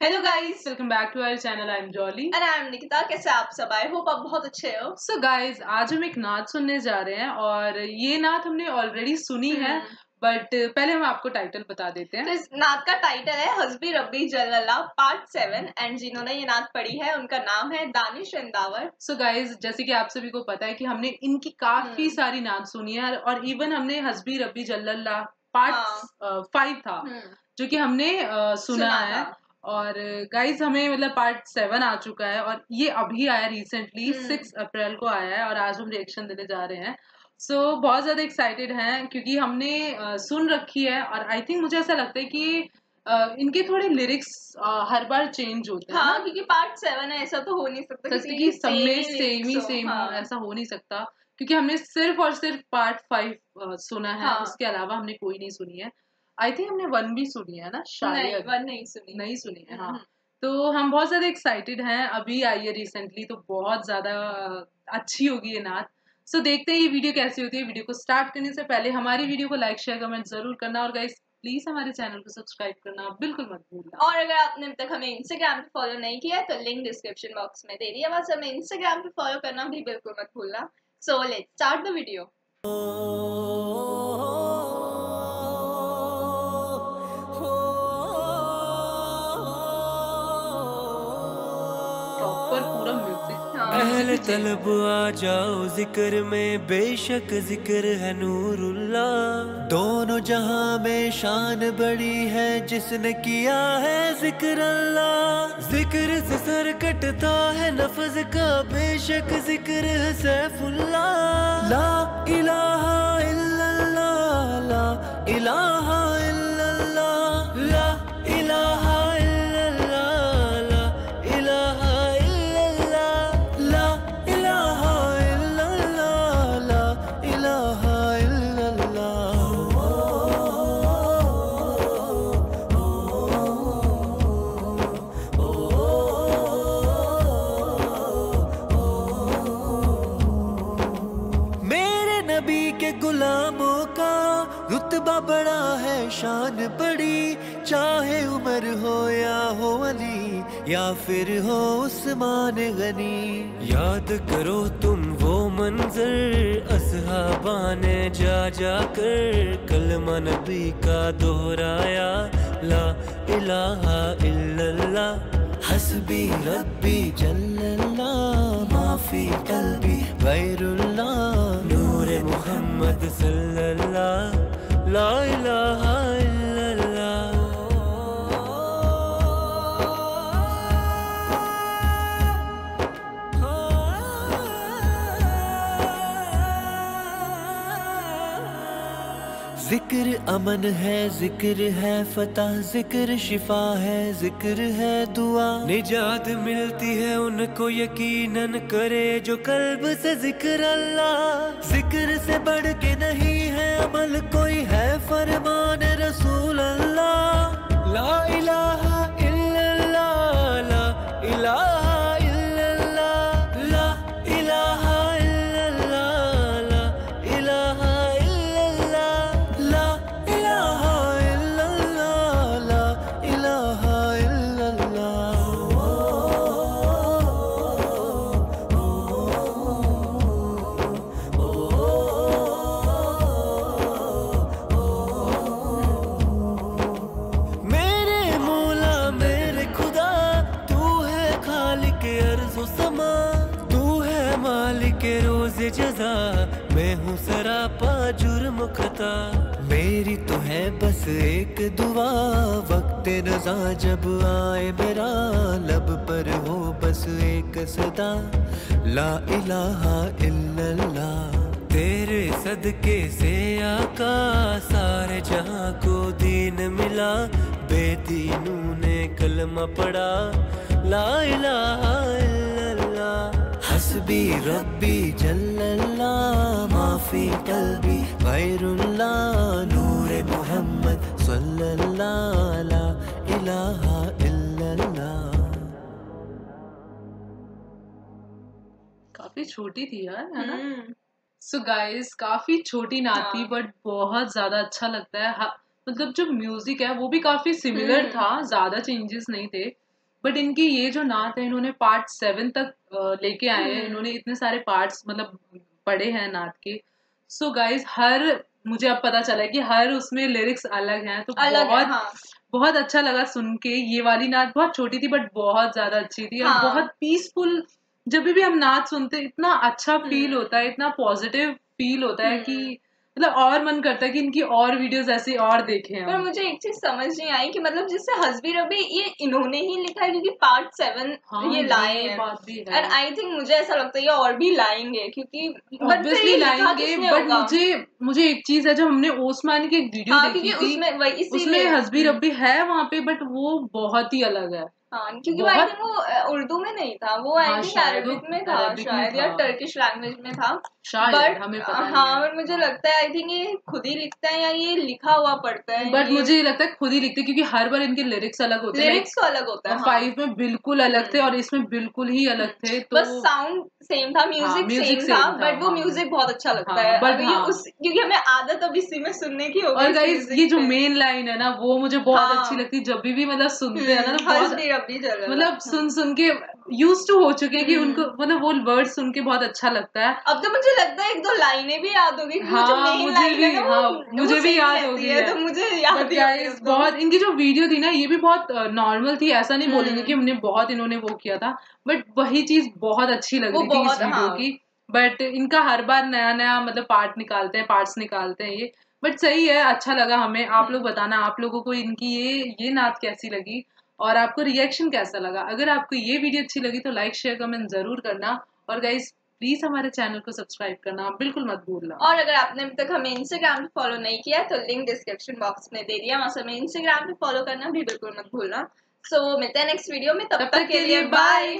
Hello guys welcome back to our channel I am Jolly and I am Nikita कैसे आप सब I hope आप बहुत अच्छे हो. सो गाइस आज हम एक नाच सुनने जा रहे हैं और ये नाच हमने ऑलरेडी सुनी है बट हम्म। पहले हम आपको टाइटल बता देते हैं। तो इस नात का टाइटल है हसबी रब्बी जल्ला पार्ट सेवन एंड जिन्होंने ये नात पढ़ी है उनका नाम है दानिश रंदावर. सो गाइज़ जैसे कि आप सभी को पता है कि हमने इनकी काफ़ी हम्म। सारी नाच सुनी है और इवन हमने हसबी रबी जल्लल्ला पार्ट फाइव था हम्म, जो कि हमने सुना सुना है। और गाइज़ हमें मतलब पार्ट सेवन आ चुका है और ये अभी आया रिसेंटली हम्म। सिक्स अप्रैल को आया है और आज हम रिएक्शन देने जा रहे हैं सो so, बहुत ज़्यादा एक्साइटेड हैं क्योंकि हमने अ, सुन रखी है और आई थिंक मुझे ऐसा लगता है कि अ, इनके थोड़े लिरिक्स हर बार चेंज होते हैं हाँ। क्योंकि पार्ट सेवन है ऐसा तो हो नहीं सकता जैसे किसी की सब में सेम ही सेम हाँ। ऐसा हो नहीं सकता क्योंकि हमने सिर्फ़ और सिर्फ़ पार्ट फाइव सुना है हाँ। उसके अलावा हमने कोई नहीं सुनी है आई थिंक हमने वन भी सुनी है ना नहीं शायद वन नहीं सुनी नहीं सुनी है हाँ हम्म। तो हम बहुत ज़्यादा एक्साइटेड हैं अभी आई है रिसेंटली तो बहुत ज़्यादा अच्छी होगी ये नाच सो देखते हैं ये वीडियो कैसी होती है वीडियो को स्टार्ट करने से पहले हमारी वीडियो को लाइक शेयर कमेंट ज़रूर करना और गाइस प्लीज़ हमारे चैनल को सब्सक्राइब करना बिल्कुल मत भूलना और अगर आपने अब तक हमें इंस्टाग्राम पे फॉलो नहीं किया है तो लिंक डिस्क्रिप्शन बॉक्स में दे दिया बस हमें इंस्टाग्राम पे फॉलो करना भी बिल्कुल मत भूलना so let's start the video अहल तलब आ जाओ, ज़िक्र में बेशक ज़िक्र है नूरुल्ला दोनों जहाँ में शान बड़ी है, जिसने किया है ज़िक्र अल्लाह। ज़िक्र से सर कटता है, नफज का बेशक ज़िक्र है सैफुल्ला रुतबा बड़ा है शान बड़ी चाहे उमर हो या हो अली, या फिर हो उस्मान गनी। याद करो तुम वो मंजर असहाबा ने जा जा कर, कलमा नबी का दोहराया, ला इलाहा इल्लल्लाह। हसबी रब्बी जल्लल्लाह, माफ़ी कल्बी गैरुल्लाह, नूर मोहम्मद सल्लल्लाह। ला इलाहा इल्लल्लाह अमन है, ज़िक्र है, फतह, ज़िक्र, शिफा है, ज़िक्र है, दुआ। निजात मिलती है, उनको यकीनन करे, जो कल्ब से ज़िक्र अल्लाह। ज़िक्र से बढ़ के नहीं है अमल, कोई है फरमान। हूँ सरापा जुर्म खता मेरी तो है बस एक दुआ, वक्त नजा जब आए मेरा। लब पर हो बस एक सदा। ला इलाहा इल्लल्लाह। तेरे सदके से आका, सारे जहाँ को दीन मिला। बेदीनू ने कलमा पढ़ा। ला इलाहा इल्लल्लाह। हसबी रब्बी जल्लल्लाह माफ़ी कल्बी गैरुल्लाह नूर मोहम्मद सल्लल्लाह ला इलाहा इल्लल्लाह। काफ़ी छोटी थी यार है ना? हम्म, सो गाइस काफ़ी छोटी नाच थी हाँ। बट बहुत ज़्यादा अच्छा लगता है। मतलब जो म्यूज़िक है वो भी काफ़ी सिमिलर हम्म। था ज़्यादा चेंजेस नहीं थे। बट इनकी ये जो नात है इन्होंने पार्ट सेवन तक लेके आए हैं हम्म। इन्होंने इतने सारे पार्ट्स मतलब पढ़े हैं नात के सो so गाइज़ हर मुझे अब पता चला है कि हर उसमें लिरिक्स अलग हैं तो अलग है बहुत हाँ बहुत अच्छा लगा सुन के ये वाली नात बहुत छोटी थी बट बहुत ज़्यादा अच्छी थी हाँ. और हाँ। बहुत पीसफुल जब भी हम नाच सुनते इतना अच्छा फील हम्म। होता है इतना पॉजिटिव फील होता है हम्म। कि मतलब और मन करता है कि इनकी और वीडियोस ऐसे और देखें पर मुझे एक चीज़ समझ नहीं आई कि मतलब जिससे हसबी रबी ये इन्होंने ही लिखा है क्योंकि पार्ट सेवन हाँ ये लाए हैं। एंड आई थिंक मुझे ऐसा लगता है ये और भी लाएँगे क्योंकि ऑब्वियसली लाएँगे बट मुझे मुझे एक चीज़ है जो हमने ओस्मान की एक वीडियो हाँ देखी थी उसमें हसबी हम्म, रब्बी है वहाँ पे बट वो बहुत ही अलग है। हाँ क्योंकि आई थिंक वो उर्दू में नहीं था वो आई हाँ, थिंक अरबिक में था शायद या टर्किश लैंग्वेज में था शायद बट हमें पता हाँ है। बट मुझे लगता है आई थिंक ये खुद ही लिखता है या ये लिखा हुआ पढ़ता है बट मुझे ये लगता है खुद ही लिखते क्योंकि हर बार इनके लिरिक्स अलग होते हैं लिरिक्स तो अलग होता है हाँ। फाइव में बिल्कुल अलग थे हम्म। और इसमें बिल्कुल ही अलग थे तो बस साउंड सेम था म्यूज़िक सेम था बट वो हाँ। म्यूज़िक बहुत अच्छा लगता हाँ, है हाँ। उस क्योंकि हमें आदत अब इसी में सुनने की हो और गाइस ये जो मेन लाइन है ना वो मुझे बहुत हाँ। अच्छी लगती है जब भी भी मतलब सुनते हैं ना तो हम्म, हंस बहुत भी रब्बी चल रहा मतलब सुन सुन के यूज़ टू हो चुके हैं कि हम्म। उनको मतलब वो वर्ड सुन के बहुत अच्छा लगता है अब तो मुझे लगता है एक दो लाइनें भी याद होगी हाँ, मुझे भी, हाँ, मुझे भी याद रहती हो गई है है। तो मुझे याद ही होगी गाइस बहुत इनकी जो वीडियो थी ना ये भी बहुत नॉर्मल थी ऐसा नहीं बोलेंगे हम्म। कि हमने बहुत इन्होंने वो किया था बट वही चीज़ बहुत अच्छी लग रही थी इस वीडियो हाँ। की बट इनका हर बार नया नया मतलब पार्ट निकालते हैं पार्ट्स निकालते हैं ये बट सही है अच्छा लगा हमें आप लोग बताना आप लोगों को इनकी ये ये नात कैसी लगी और आपको रिएक्शन कैसा लगा? अगर आपको ये वीडियो अच्छी लगी तो लाइक शेयर कमेंट ज़रूर करना। और गाइज़ प्लीज़ हमारे चैनल को सब्सक्राइब करना। बिल्कुल मत भूलना। और अगर आपने अभी तक हमें इंस्टाग्राम पे फॉलो नहीं किया तो लिंक डिस्क्रिप्शन बॉक्स में दे दिया। वहाँ से हमें इंस्टाग्राम पे फॉलो करना भी बिल्कुल मत भूलना। सो so, मिलते हैं नेक्स्ट वीडियो में। तब, तक के लिए बाय